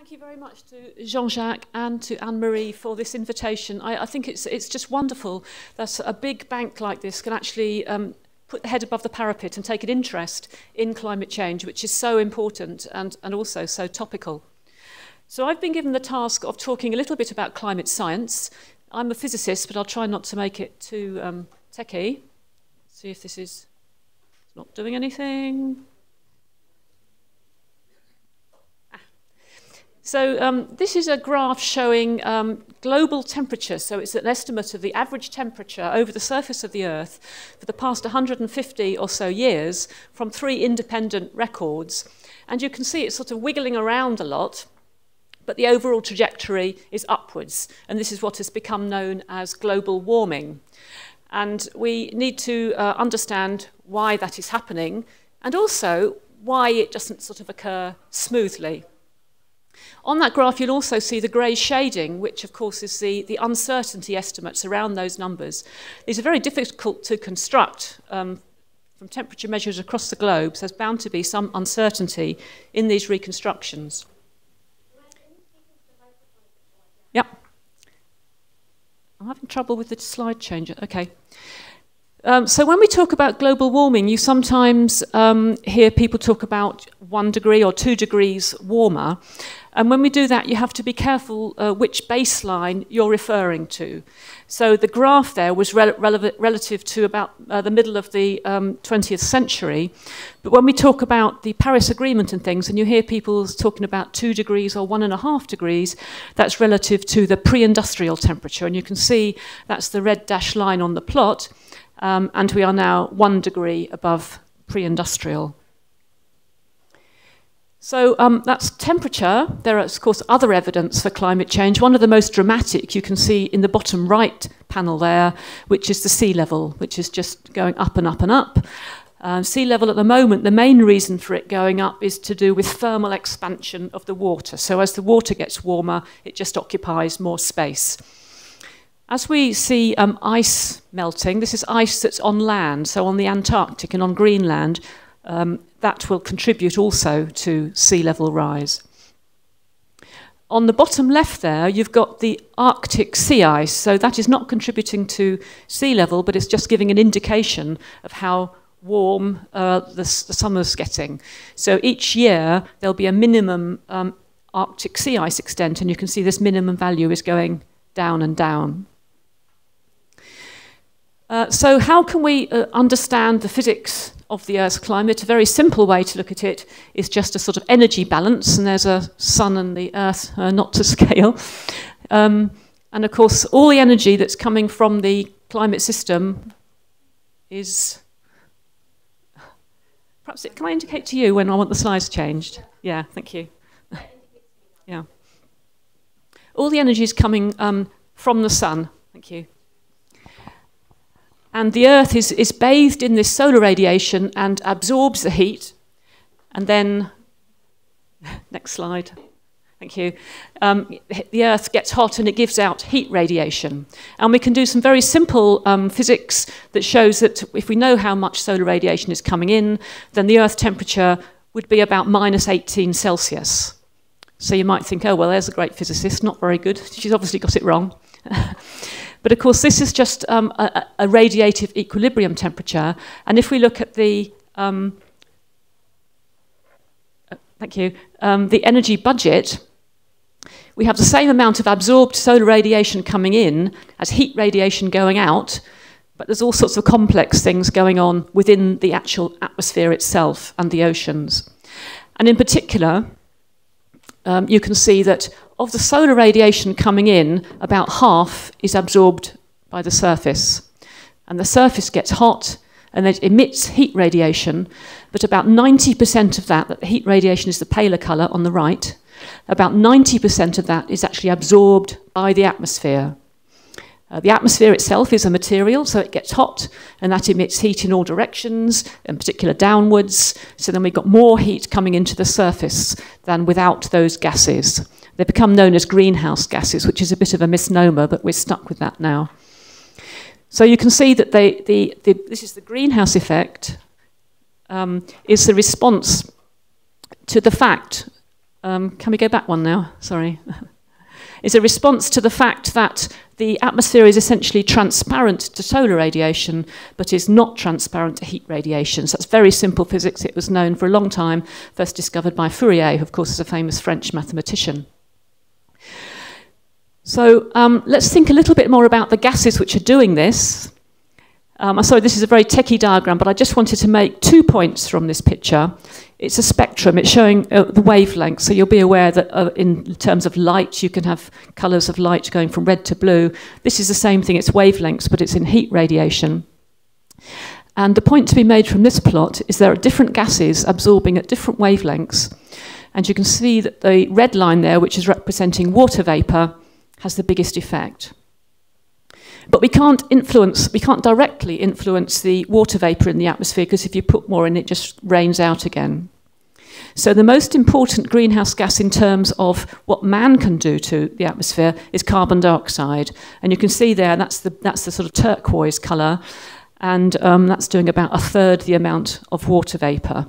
thank you very much to Jean-Jacques and to Anne-Marie for this invitation. I, I, think it's, it's just wonderful that a big bank like this can actually um, put the head above the parapet and take an interest in climate change, which is so important and, and also so topical. So I've been given the task of talking a little bit about climate science. I'm a physicist, but I'll try not to make it too um, techy. See if this is not doing anything. So um, this is a graph showing um, global temperature. So it's an estimate of the average temperature over the surface of the Earth for the past 150 or so years from three independent records. And you can see it's sort of wiggling around a lot, but the overall trajectory is upwards. And this is what has become known as global warming. And we need to uh, understand why that is happening and also why it doesn't sort of occur smoothly. On that graph, you'll also see the grey shading, which of course is the, the uncertainty estimates around those numbers. These are very difficult to construct um, from temperature measures across the globe, so there's bound to be some uncertainty in these reconstructions. Yep. I'm having trouble with the slide changer. Okay. Um, so when we talk about global warming, you sometimes um, hear people talk about one degree or two degrees warmer. And when we do that, you have to be careful uh, which baseline you're referring to. So the graph there was re relative to about uh, the middle of the um, 20th century. But when we talk about the Paris Agreement and things, and you hear people talking about two degrees or one and a half degrees, that's relative to the pre-industrial temperature. And you can see that's the red dashed line on the plot. Um, and we are now one degree above pre-industrial. So um, that's temperature. There are, of course, other evidence for climate change. One of the most dramatic you can see in the bottom right panel there, which is the sea level, which is just going up and up and up. Uh, sea level at the moment, the main reason for it going up is to do with thermal expansion of the water. So as the water gets warmer, it just occupies more space. As we see um, ice melting, this is ice that's on land, so on the Antarctic and on Greenland, um, that will contribute also to sea level rise. On the bottom left there, you've got the Arctic sea ice. So that is not contributing to sea level, but it's just giving an indication of how warm uh, the, the summer's getting. So each year, there'll be a minimum um, Arctic sea ice extent, and you can see this minimum value is going down and down. Uh, so how can we uh, understand the physics of the Earth's climate? A very simple way to look at it is just a sort of energy balance, and there's a sun and the Earth uh, not to scale. Um, and of course, all the energy that's coming from the climate system is... Perhaps it, can I indicate to you when I want the slides changed? Yeah, thank you. yeah. All the energy is coming um, from the sun. Thank you. And the Earth is, is bathed in this solar radiation and absorbs the heat. And then, next slide. Thank you. Um, the Earth gets hot and it gives out heat radiation. And we can do some very simple um, physics that shows that if we know how much solar radiation is coming in, then the Earth temperature would be about minus 18 Celsius. So you might think, oh, well, there's a great physicist, not very good. She's obviously got it wrong. But of course, this is just um, a, a, radiative equilibrium temperature. And if we look at the, um, uh, thank you, um, the energy budget, we have the same amount of absorbed solar radiation coming in as heat radiation going out, but there's all sorts of complex things going on within the actual atmosphere itself and the oceans. And in particular, um, you can see that of the solar radiation coming in, about half is absorbed by the surface. And the surface gets hot and it emits heat radiation, but about 90% of that, that heat radiation is the paler colour on the right, about 90% of that is actually absorbed by the atmosphere. Uh, the atmosphere itself is a material, so it gets hot, and that emits heat in all directions, in particular downwards. So then we've got more heat coming into the surface than without those gases. They become known as greenhouse gases, which is a bit of a misnomer, but we're stuck with that now. So you can see that they, the, the, this is the greenhouse effect, um, is the response to the fact um, can we go back one now? Sorry. is a response to the fact that the atmosphere is essentially transparent to solar radiation, but is not transparent to heat radiation. So that's very simple physics. It was known for a long time, first discovered by Fourier, who, of course, is a famous French mathematician. So um, let's think a little bit more about the gases which are doing this. Um, I'm sorry, this is a very techie diagram, but I just wanted to make two points from this picture. It's a spectrum, it's showing uh, the wavelength, so you'll be aware that uh, in terms of light, you can have colours of light going from red to blue. This is the same thing, it's wavelengths, but it's in heat radiation. And the point to be made from this plot is there are different gases absorbing at different wavelengths. And you can see that the red line there, which is representing water vapour, has the biggest effect. But we can't influence, we can't directly influence the water vapour in the atmosphere because if you put more in, it just rains out again. So the most important greenhouse gas in terms of what man can do to the atmosphere is carbon dioxide. And you can see there, that's the, that's the sort of turquoise colour, and um, that's doing about a third the amount of water vapour.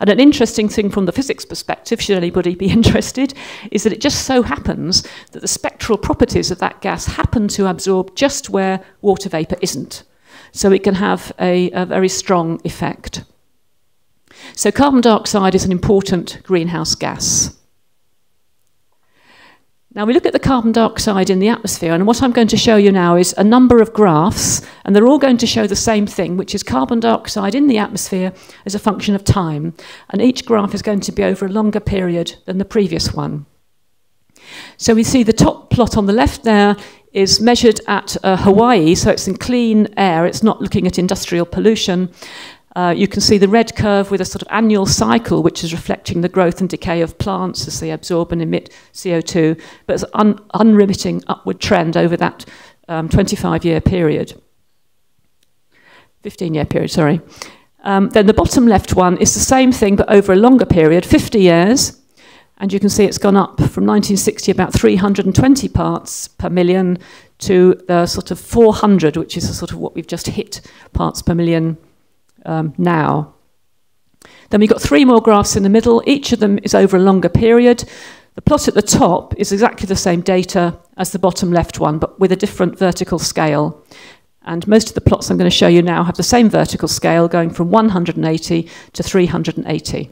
And an interesting thing from the physics perspective, should anybody be interested, is that it just so happens that the spectral properties of that gas happen to absorb just where water vapour isn't. So it can have a, a very strong effect. So carbon dioxide is an important greenhouse gas. Now we look at the carbon dioxide in the atmosphere, and what I'm going to show you now is a number of graphs, and they're all going to show the same thing, which is carbon dioxide in the atmosphere as a function of time. And each graph is going to be over a longer period than the previous one. So we see the top plot on the left there is measured at uh, Hawaii, so it's in clean air, it's not looking at industrial pollution. Uh, you can see the red curve with a sort of annual cycle, which is reflecting the growth and decay of plants as they absorb and emit CO2, but it's an un unremitting upward trend over that 25-year um, period. 15-year period, sorry. Um, then the bottom left one is the same thing, but over a longer period, 50 years. And you can see it's gone up from 1960, about 320 parts per million, to the sort of 400, which is sort of what we've just hit parts per million um, now. Then we've got three more graphs in the middle. Each of them is over a longer period. The plot at the top is exactly the same data as the bottom left one, but with a different vertical scale. And most of the plots I'm going to show you now have the same vertical scale going from 180 to 380.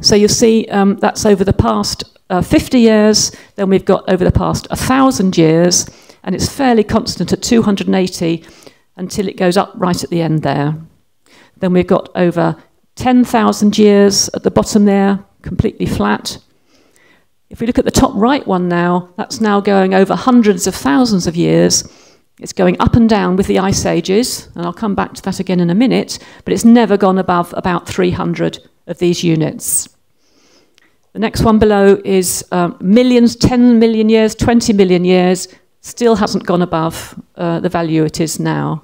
So you'll see um, that's over the past uh, 50 years, then we've got over the past 1,000 years, and it's fairly constant at 280 until it goes up right at the end there. Then we've got over 10,000 years at the bottom there, completely flat. If we look at the top right one now, that's now going over hundreds of thousands of years. It's going up and down with the ice ages, and I'll come back to that again in a minute, but it's never gone above about 300 of these units. The next one below is um, millions, 10 million years, 20 million years, still hasn't gone above uh, the value it is now.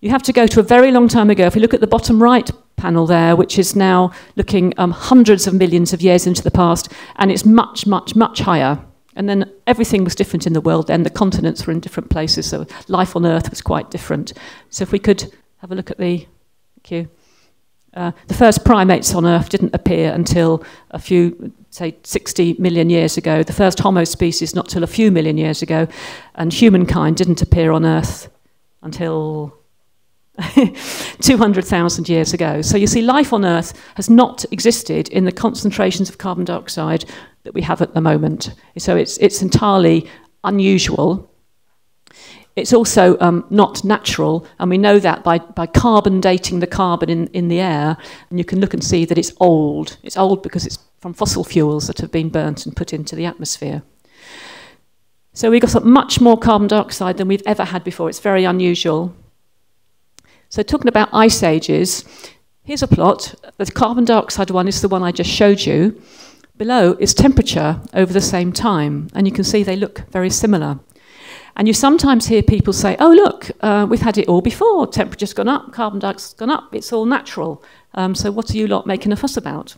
You have to go to a very long time ago. If you look at the bottom right panel there, which is now looking um, hundreds of millions of years into the past, and it's much, much, much higher. And then everything was different in the world then. The continents were in different places, so life on Earth was quite different. So if we could have a look at the... Thank you. Uh, the first primates on Earth didn't appear until a few, say, 60 million years ago. The first Homo species not till a few million years ago. And humankind didn't appear on Earth until 200,000 years ago. So you see, life on Earth has not existed in the concentrations of carbon dioxide that we have at the moment. So it's, it's entirely unusual. It's also um, not natural, and we know that by, by carbon dating the carbon in, in the air, and you can look and see that it's old. It's old because it's from fossil fuels that have been burnt and put into the atmosphere. So we've got much more carbon dioxide than we've ever had before. It's very unusual. So talking about ice ages, here's a plot. The carbon dioxide one is the one I just showed you. Below is temperature over the same time, and you can see they look very similar. And you sometimes hear people say, oh, look, uh, we've had it all before. Temperature's gone up, carbon dioxide's gone up, it's all natural. Um, so what are you lot making a fuss about?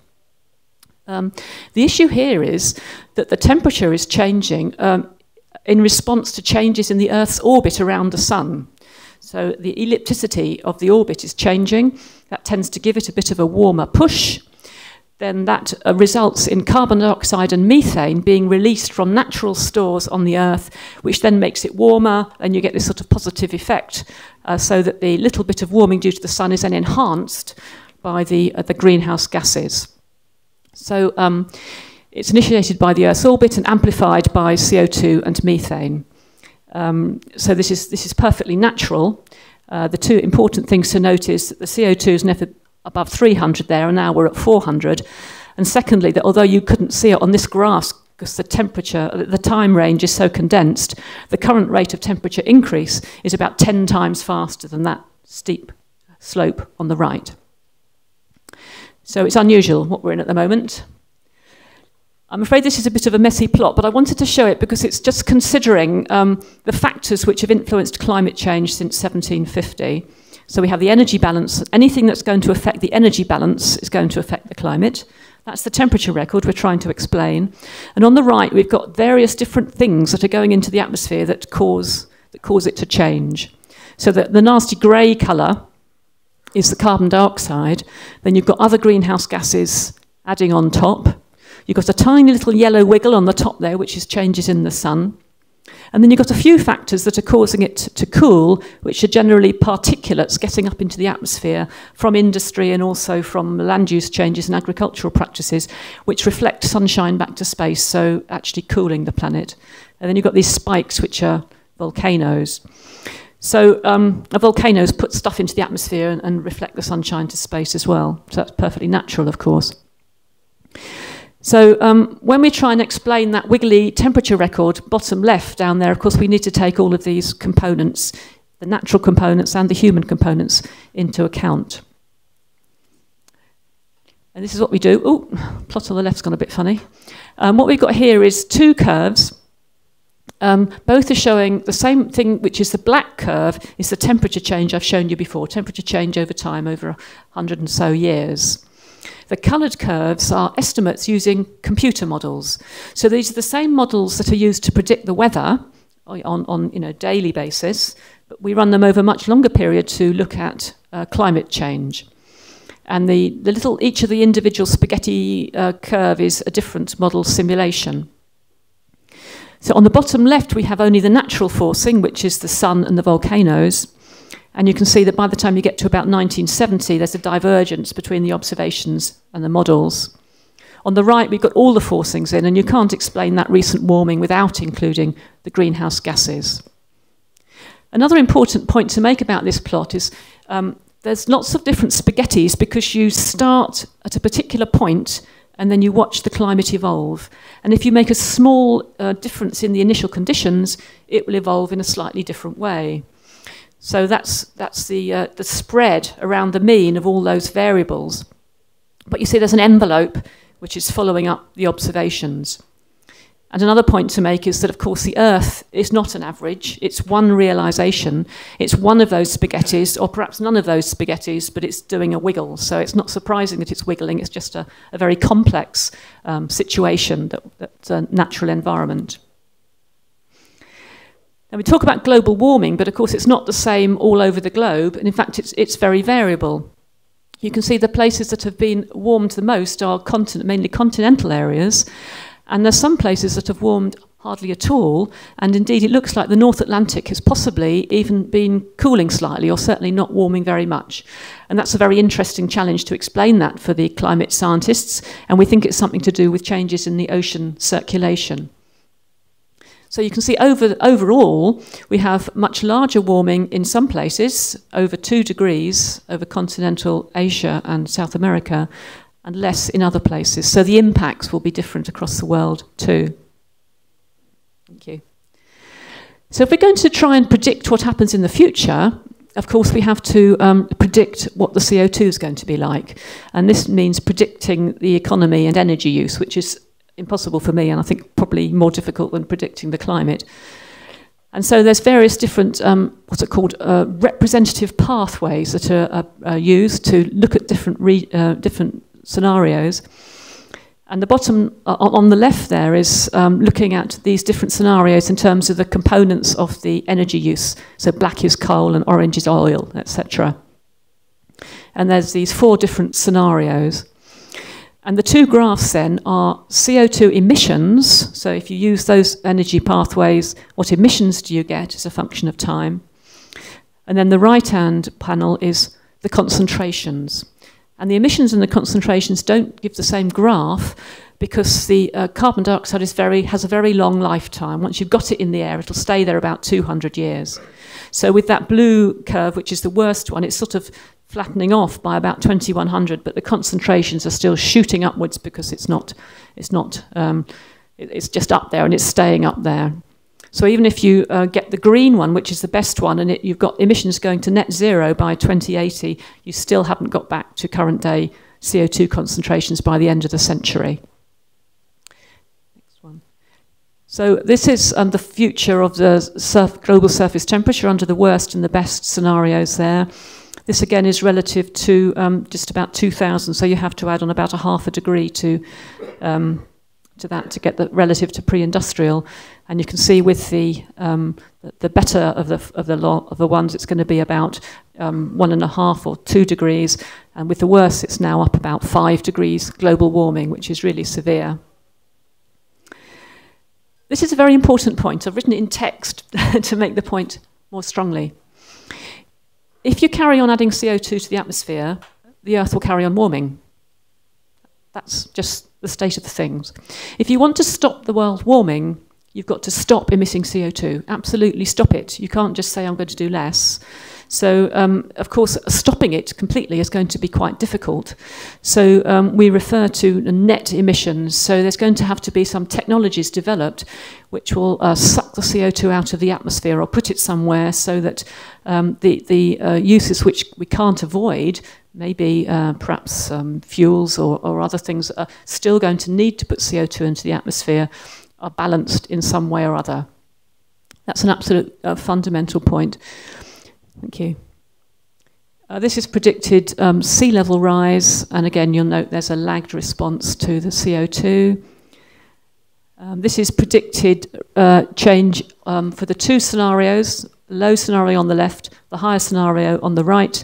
Um, the issue here is that the temperature is changing um, in response to changes in the Earth's orbit around the Sun. So the ellipticity of the orbit is changing. That tends to give it a bit of a warmer push. then that uh, results in carbon dioxide and methane being released from natural stores on the Earth, which then makes it warmer, and you get this sort of positive effect, uh, so that the little bit of warming due to the sun is then enhanced by the, uh, the greenhouse gases. So um, it's initiated by the Earth's orbit and amplified by CO2 and methane. Um, so this is, this is perfectly natural. Uh, the two important things to note is that the CO2 is never above 300 there, and now we're at 400. And secondly, that although you couldn't see it on this graph because the temperature, the time range is so condensed, the current rate of temperature increase is about 10 times faster than that steep slope on the right. So it's unusual what we're in at the moment. I'm afraid this is a bit of a messy plot, but I wanted to show it because it's just considering um, the factors which have influenced climate change since 1750. So we have the energy balance. Anything that's going to affect the energy balance is going to affect the climate. That's the temperature record we're trying to explain. And on the right, we've got various different things that are going into the atmosphere that cause, that cause it to change. So the, the nasty grey colour is the carbon dioxide. Then you've got other greenhouse gases adding on top. You've got a tiny little yellow wiggle on the top there, which is changes in the sun. And then you've got a few factors that are causing it to cool, which are generally particulates getting up into the atmosphere from industry and also from land use changes and agricultural practices, which reflect sunshine back to space, so actually cooling the planet. And then you've got these spikes, which are volcanoes. So um, volcanoes put stuff into the atmosphere and, and reflect the sunshine to space as well. So that's perfectly natural, of course. So um, when we try and explain that wiggly temperature record, bottom left down there, of course, we need to take all of these components, the natural components and the human components, into account. And this is what we do. Oh, plot on the left's gone a bit funny. Um, what we've got here is two curves. Um, both are showing the same thing, which is the black curve, is the temperature change I've shown you before, temperature change over time over 100 and so years. The coloured curves are estimates using computer models. So these are the same models that are used to predict the weather on, on you know, daily basis, but we run them over a much longer period to look at uh, climate change. And the, the little, each of the individual spaghetti uh, curve is a different model simulation. So on the bottom left, we have only the natural forcing, which is the sun and the volcanoes. And you can see that by the time you get to about 1970, there's a divergence between the observations and the models. On the right, we've got all the forcings in, and you can't explain that recent warming without including the greenhouse gases. Another important point to make about this plot is um, there's lots of different spaghettis because you start at a particular point and then you watch the climate evolve. And if you make a small uh, difference in the initial conditions, it will evolve in a slightly different way. So that's, that's the, uh, the spread around the mean of all those variables. But you see there's an envelope which is following up the observations. And another point to make is that, of course, the Earth is not an average. It's one realization. It's one of those spaghettis, or perhaps none of those spaghettis, but it's doing a wiggle. So it's not surprising that it's wiggling. It's just a, a very complex um, situation, that, that's a natural environment. Now, we talk about global warming, but of course it's not the same all over the globe, and in fact it's, it's very variable. You can see the places that have been warmed the most are continent, mainly continental areas, and there's some places that have warmed hardly at all, and indeed it looks like the North Atlantic has possibly even been cooling slightly, or certainly not warming very much. And that's a very interesting challenge to explain that for the climate scientists, and we think it's something to do with changes in the ocean circulation. So you can see over, overall, we have much larger warming in some places, over two degrees over continental Asia and South America, and less in other places. So the impacts will be different across the world too. Thank you. So if we're going to try and predict what happens in the future, of course, we have to um, predict what the CO2 is going to be like. And this means predicting the economy and energy use, which is impossible for me, and I think probably more difficult than predicting the climate. And so there's various different, um, what's it called, uh, representative pathways that are, are, used to look at different, uh, different scenarios. And the bottom uh, on the left there is um, looking at these different scenarios in terms of the components of the energy use. So black is coal and orange is oil, etc. And there's these four different scenarios. And the two graphs then are CO2 emissions. So if you use those energy pathways, what emissions do you get as a function of time? And then the right hand panel is the concentrations. And the emissions and the concentrations don't give the same graph because the uh, carbon dioxide is very, has a very long lifetime. Once you've got it in the air, it'll stay there about 200 years. So with that blue curve, which is the worst one, it's sort of flattening off by about 2100, but the concentrations are still shooting upwards because it's not, it's not, um, it, it's just up there and it's staying up there. So even if you uh, get the green one, which is the best one, and it, you've got emissions going to net zero by 2080, you still haven't got back to current day CO2 concentrations by the end of the century. So this is um, the future of the surf global surface temperature under the worst and the best scenarios there. This again is relative to um, just about 2000, so you have to add on about a half a degree to, um, to that to get the relative to pre-industrial. And you can see with the, um, the, the, better of the, of, the of the ones, it's going to be about um, one and a half or two degrees. And with the worst, it's now up about five degrees global warming, which is really severe. This is a very important point. I've written it in text to make the point more strongly. If you carry on adding CO2 to the atmosphere, the Earth will carry on warming. That's just the state of the things. If you want to stop the world warming, you've got to stop emitting CO2. Absolutely stop it. You can't just say, I'm going to do less. So, um, of course, stopping it completely is going to be quite difficult. So, um, we refer to net emissions. So, there's going to have to be some technologies developed which will uh, suck the CO2 out of the atmosphere or put it somewhere so that um, the, the uh, uses which we can't avoid, maybe uh, perhaps um, fuels or, or other things, are still going to need to put CO2 into the atmosphere, are balanced in some way or other. That's an absolute uh, fundamental point. Thank you. Uh, this is predicted um, sea level rise, and again, you'll note there's a lagged response to the CO2. Um, this is predicted uh, change um, for the two scenarios, low scenario on the left, the higher scenario on the right,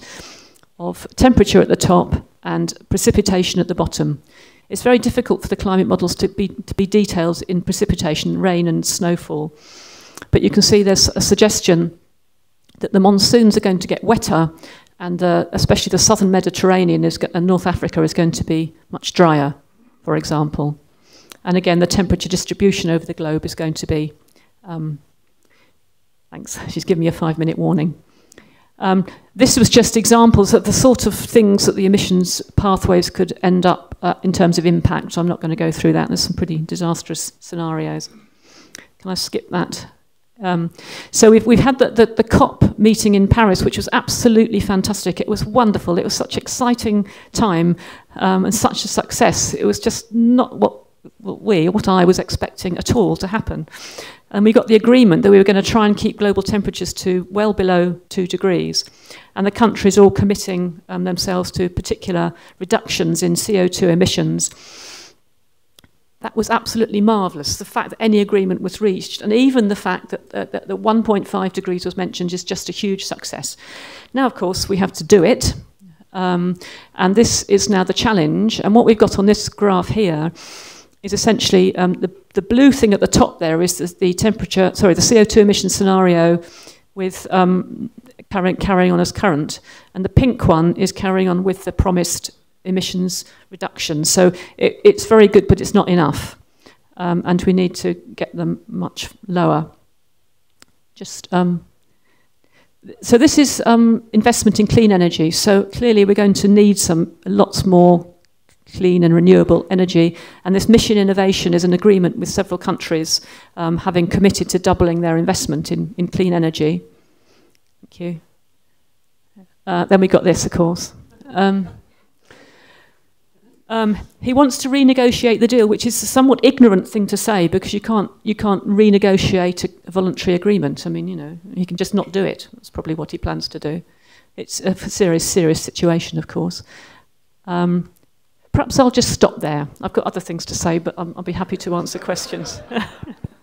of temperature at the top and precipitation at the bottom. It's very difficult for the climate models to be, to be detailed in precipitation, rain and snowfall. But you can see there's a suggestion that the monsoons are going to get wetter and uh, especially the southern Mediterranean is, and North Africa is going to be much drier, for example. And again, the temperature distribution over the globe is going to be. Um, thanks, she's given me a five minute warning. Um, this was just examples of the sort of things that the emissions pathways could end up uh, in terms of impact. I'm not going to go through that. There's some pretty disastrous scenarios. Can I skip that? Um, so we've, we've had the, the, the, COP meeting in Paris, which was absolutely fantastic. It was wonderful. It was such exciting time um, and such a success. It was just not what we, what I was expecting at all to happen. And we got the agreement that we were going to try and keep global temperatures to well below two degrees. And the countries all committing um, themselves to particular reductions in CO2 emissions that was absolutely marvellous. The fact that any agreement was reached, and even the fact that, uh, that the 1.5 degrees was mentioned, is just a huge success. Now, of course, we have to do it. Um, and this is now the challenge. And what we've got on this graph here is essentially um, the, the blue thing at the top there is the, the temperature, sorry, the CO2 emission scenario with um, current, carrying on as current. And the pink one is carrying on with the promised emissions reduction. So it, it's very good, but it's not enough. Um, and we need to get them much lower. Just um, so this is um, investment in clean energy. So clearly we're going to need some lots more clean and renewable energy. And this mission innovation is an agreement with several countries um, having committed to doubling their investment in, in clean energy. Thank you. Uh, then we got this, of course. Um, he wants to renegotiate the deal, which is a somewhat ignorant thing to say because you can't you can't renegotiate a voluntary agreement. I mean, you know, he can just not do it. That's probably what he plans to do. It's a serious, serious situation, of course. Um, perhaps I'll just stop there. I've got other things to say, but i will be happy to answer questions.